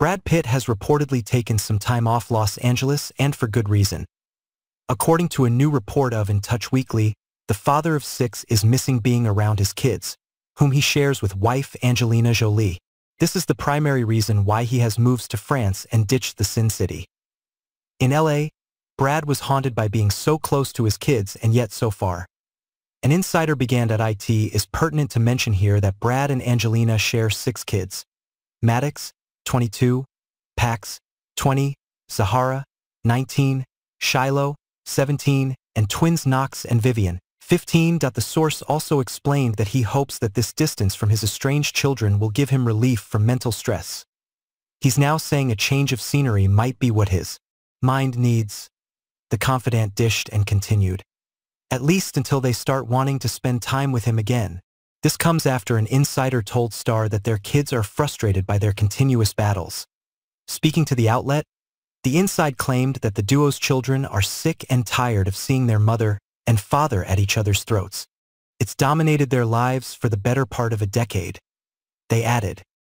Brad Pitt has reportedly taken some time off Los Angeles and for good reason. According to a new report of In Touch Weekly, the father of six is missing being around his kids, whom he shares with wife Angelina Jolie. This is the primary reason why he has moved to France and ditched the Sin City. In LA, Brad was haunted by being so close to his kids and yet so far. An insider began at IT is pertinent to mention here that Brad and Angelina share six kids. Maddox, 22, Pax, 20, Zahara, 19, Shiloh, 17, and twins Knox and Vivienne, 15. The source also explained that he hopes that this distance from his estranged children will give him relief from mental stress. He's now saying a change of scenery might be what his mind needs. The confidant dished and continued. At least until they start wanting to spend time with him again. This comes after an insider told Star that their kids are frustrated by their continuous battles. Speaking to the outlet, the inside claimed that the duo's children are sick and tired of seeing their mother and father at each other's throats. It's dominated their lives for the better part of a decade. They added,